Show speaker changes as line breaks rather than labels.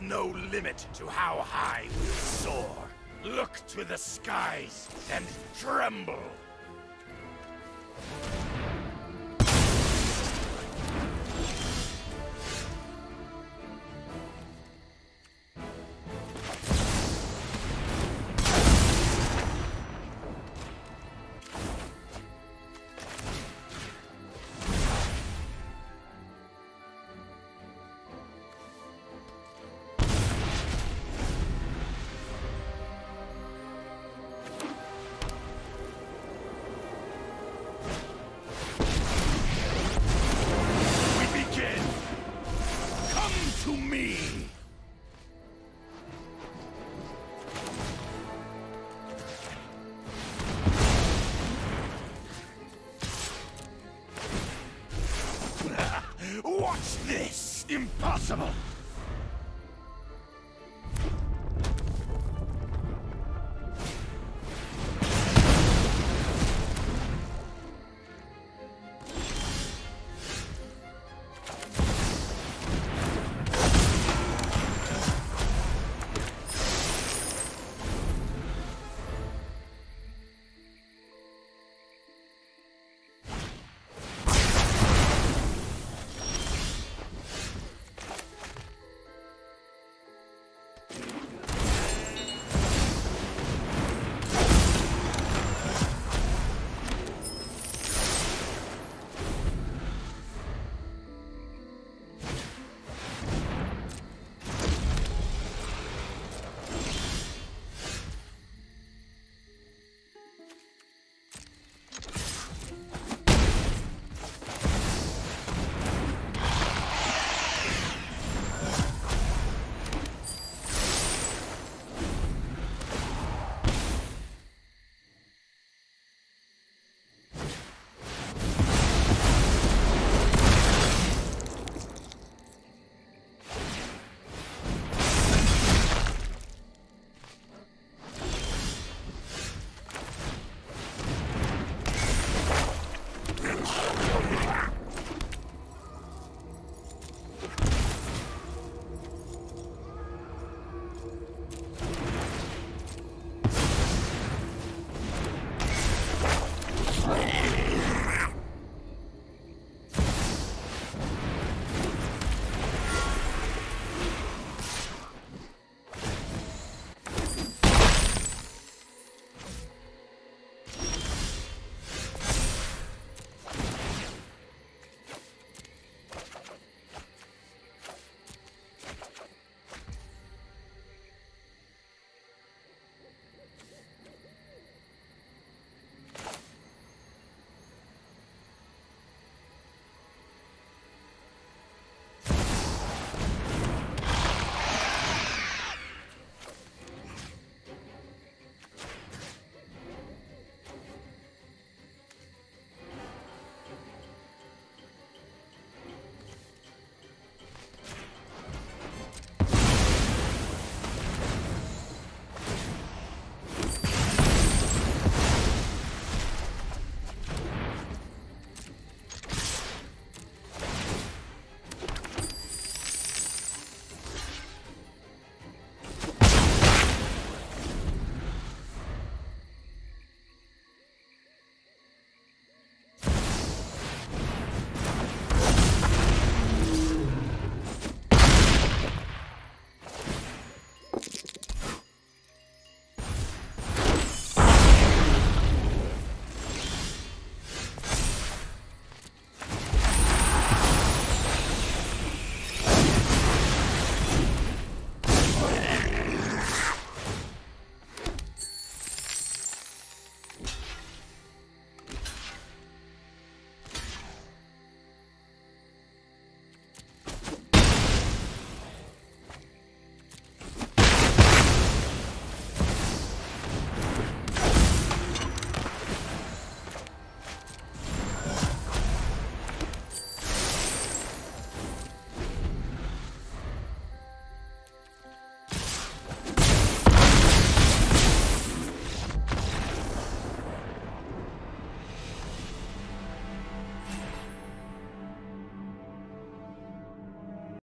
No limit to how high we soar. Look to the skies and tremble. 三炮